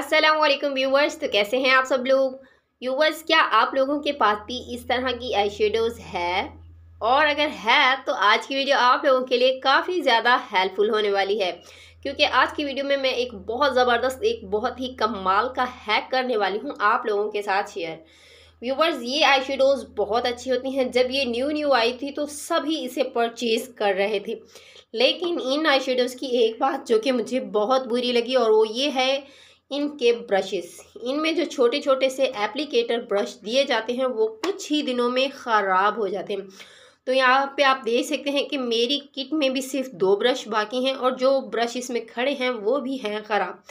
वालेकुम व्यूवर्स तो कैसे हैं आप सब लोग? व्यूवर्स क्या आप लोगों के पास भी इस तरह की आई शेडोज़ है? और अगर है तो आज की वीडियो आप लोगों के लिए काफ़ी ज़्यादा हेल्पफुल होने वाली है। क्योंकि आज की वीडियो में मैं एक बहुत ज़बरदस्त, एक बहुत ही कमाल का हैक करने वाली हूँ आप लोगों के साथ शेयर व्यूवर्स ये आई शेडोज़ बहुत अच्छी होती हैं। जब ये न्यू न्यू आई थी तो सभी इसे परचेज़ कर रहे थे। लेकिन इन आई शेडोज़ की एक बात जो कि मुझे बहुत बुरी लगी, और वो ये है इनके ब्रशेस। इनमें जो छोटे छोटे से एप्लीकेटर ब्रश दिए जाते हैं, वो कुछ ही दिनों में ख़राब हो जाते हैं। तो यहाँ पे आप देख सकते हैं कि मेरी किट में भी सिर्फ़ दो ब्रश बाकी हैं और जो ब्रश इसमें खड़े हैं, वो भी हैं ख़राब।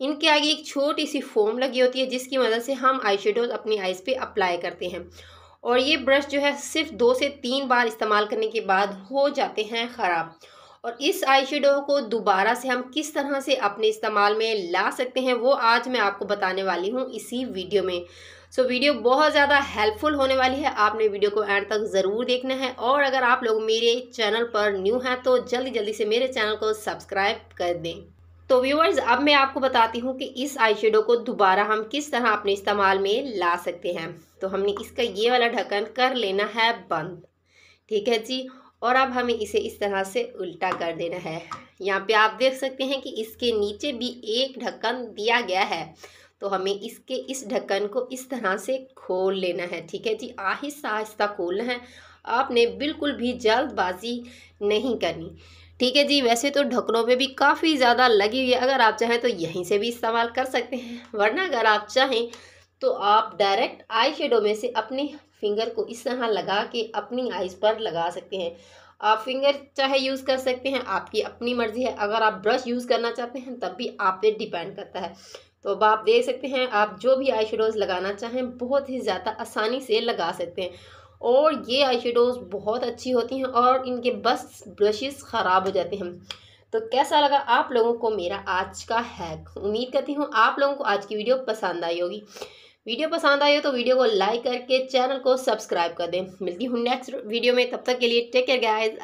इनके आगे एक छोटी सी फोम लगी होती है, जिसकी मदद से हम आई अपनी आइज़ पे अप्लाई करते हैं। और ये ब्रश जो है, सिर्फ़ दो से तीन बार इस्तेमाल करने के बाद हो जाते हैं ख़राब। और इस आई को दोबारा से हम किस तरह से अपने इस्तेमाल में ला सकते हैं वो आज मैं आपको बताने वाली हूँ इसी वीडियो में। सो so, वीडियो बहुत ज़्यादा हेल्पफुल होने वाली है। आपने वीडियो को एंड तक ज़रूर देखना है। और अगर आप लोग मेरे चैनल पर न्यू हैं तो जल्दी जल्दी से मेरे चैनल को सब्सक्राइब कर दें। तो व्यूअर्स अब मैं आपको बताती हूँ कि इस आई को दोबारा हम किस तरह अपने इस्तेमाल में ला सकते हैं। तो हमने इसका ये वाला ढक्कन कर लेना है बंद। ठीक है जी? और अब हमें इसे इस तरह से उल्टा कर देना है। यहाँ पे आप देख सकते हैं कि इसके नीचे भी एक ढक्कन दिया गया है। तो हमें इसके इस ढक्कन को इस तरह से खोल लेना है, ठीक है जी? आहिस्ता आहिस्ता खोलना है। आपने बिल्कुल भी जल्दबाजी नहीं करनी, ठीक है जी? वैसे तो ढक्कनों पे भी काफ़ी ज़्यादा लगी हुई है। अगर आप चाहें तो यहीं से भी इस्तेमाल कर सकते हैं, वरना अगर आप चाहें तो आप डायरेक्ट आई शेडो में से अपनी फिंगर को इस तरह लगा के अपनी आइज़ पर लगा सकते हैं। आप फिंगर चाहे यूज़ कर सकते हैं, आपकी अपनी मर्ज़ी है। अगर आप ब्रश यूज़ करना चाहते हैं, तब भी आप पे डिपेंड करता है। तो अब आप देख सकते हैं, आप जो भी आई लगाना चाहें, बहुत ही ज़्यादा आसानी से लगा सकते हैं। और ये आई बहुत अच्छी होती हैं और इनके बस ब्रशेस ख़राब हो जाते हैं। तो कैसा लगा आप लोगों को मेरा आज का हैक उम्मीद करती हूँ आप लोगों को आज की वीडियो पसंद आई होगी। वीडियो पसंद हो तो वीडियो को लाइक करके चैनल को सब्सक्राइब कर दें। मिलती हूँ नेक्स्ट वीडियो में, तब तक के लिए टेक केयर गाइस